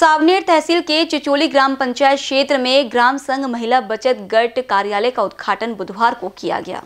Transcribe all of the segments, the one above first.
सावनेर तहसील के चिचोली ग्राम पंचायत क्षेत्र में ग्राम संघ महिला बचत गट कार्यालय का उद्घाटन बुधवार को किया गया।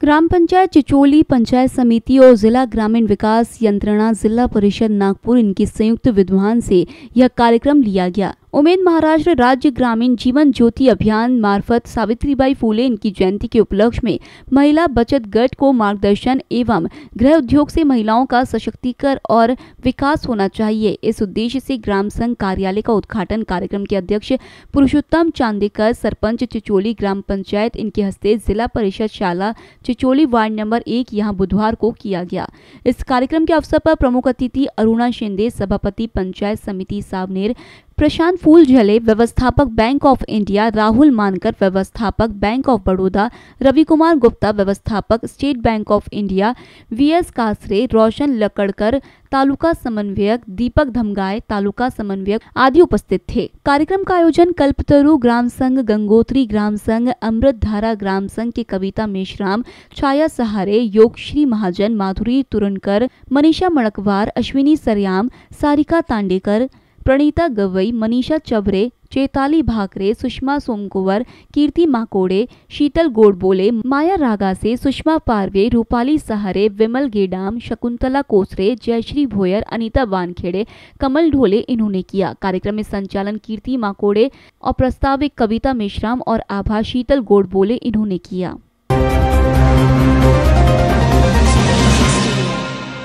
ग्राम पंचायत चिचोली पंचायत समिति और जिला ग्रामीण विकास यंत्रणा जिला परिषद नागपुर इनकी संयुक्त विद्वान से यह कार्यक्रम लिया गया। उमेद महाराष्ट्र राज्य ग्रामीण जीवन ज्योति अभियान मार्फत सावित्रीबाई फूले इनकी जयंती के उपलक्ष्य में महिला बचत गट को मार्गदर्शन एवं गृह उद्योग से महिलाओं का सशक्तिकरण और विकास होना चाहिए। इस उद्देश्य से ग्राम संघ कार्यालय का उद्घाटन कार्यक्रम के अध्यक्ष पुरुषोत्तम चांदेकर, सरपंच चिचोली ग्राम पंचायत इनके हस्ते जिला परिषद शाला चिचोली वार्ड नंबर एक यहाँ बुधवार को किया गया। इस कार्यक्रम के अवसर पर प्रमुख अतिथि अरुणा शिंदे, सभापति पंचायत समिति सावनेर प्रशांत फूल झले व्यवस्थापक bank of India, Rahul Mankar, व्यवस्थापक बैंक ऑफ़ बड़ौदा रवि कुमार गुप्ता, व्यवस्थापक state bank of India V S Kasare, Roshan Lakadkar, taluka समन्वयक, दीपक धमगाय तालुका समन्वयक आदि उपस्थित थे। कार्यक्रम का आयोजन कल्पतरु ग्राम संघ, गंगोत्री ग्राम संघ अमृत धारा ग्राम संघ के कविता मेश्राम छाया सहारे, योगश्री महाजन, माधुरी तुरनकर, मनीषा मणकवार, अश्विनी सरयाम, सारिका तांडेकर प्रणीता गवई, मनीषा चबरे चेताली भाकरे, सुषमा सोमकुवर, कीर्ति माकोड़े, शीतल गोडबोले, माया रागासे, सुषमा पारवे, रूपाली सहारे, विमल गेडाम, शकुंतला कोसरे, जयश्री भोयर, अनीता वानखेड़े, कमल ढोले इन्होंने किया। कार्यक्रम में संचालन कीर्ति माकोड़े और प्रस्ताविक कविता मेश्राम और आभा शीतल गोडबोले इन्होंने किया।